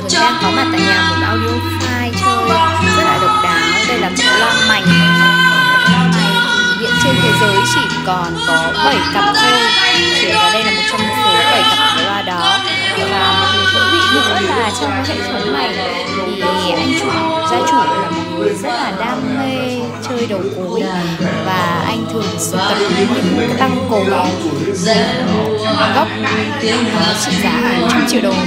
Huấn đang có mặt tại nhà một audio file chơi rất là độc đáo. Đây là bộ loa mảnh. Loa này hiện trên thế giới chỉ còn có 7 cặp thôi. Thì ở đây là một trong số 7 cặp loa đó. Và một điều thú vị nữa là trong cái hệ thống này thì anh chủ, gia chủ là một người rất là đam mê chơi đầu cối. Và anh thường sưu tập những tăng cổ gốc trị giá hàng trăm triệu đồng.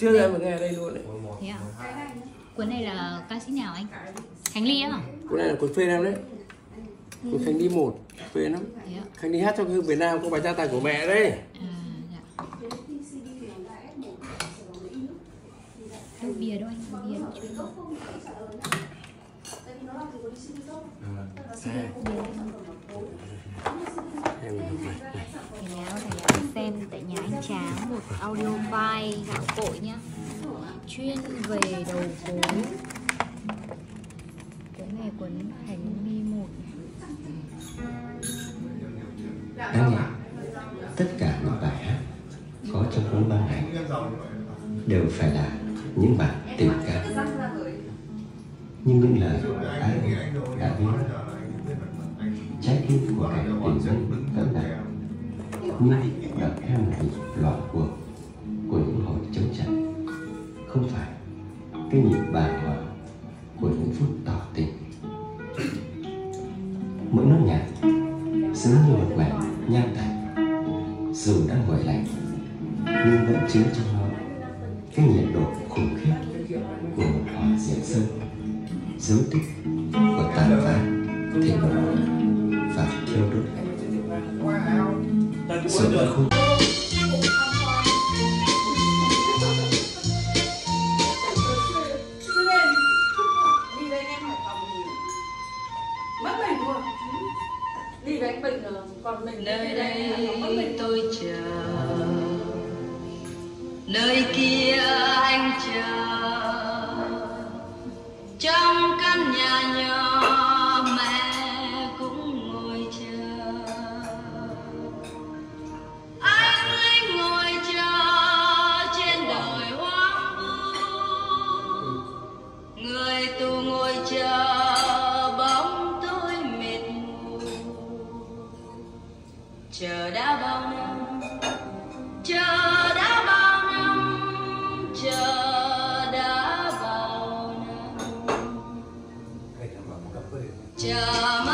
chưa bao giờ nghe đây luôn đấy. Thế à? cuốn này là ca sĩ nào anh? Khánh ly á cuốn này là cuốn phê em đấy. Cuốn khánh ly một phê lắm khánh ly hát cho hương việt nam có bài gia tài của mẹ đấy. À, dạ. đâu bìa đâu anh? Bìa đâu? Chưa xem tại nhà anh Tráng một audio file gạo cội nhá. Chuyên về đầu cối cuốn này cuốn hành mi một. Anh nghe tất cả những bài hát có trong cuốn băng này đều phải là những bản tình ca nhưng những lời ai đã viết, trái tim của cảnh tình nhân vẫn là nhưng đã theo một loạt nhịp bàng hoàng của những phút tỏ tình. Mỗi nốt nhạc giống như một mảnh nham thạch dù đã nguội lạnh nhưng vẫn chứa trong nó cái nhiệt độ khủng khiếp của một hỏa diệm sơn dấu tích của tàn phá thịnh nộ và thiêu đốt. Rồi không đi với anh Bình rồi còn mình nơi đây tôi chờ. Nơi kia anh chờ chờ đã bao năm chờ đã bao năm chờ đã bao năm. Chờ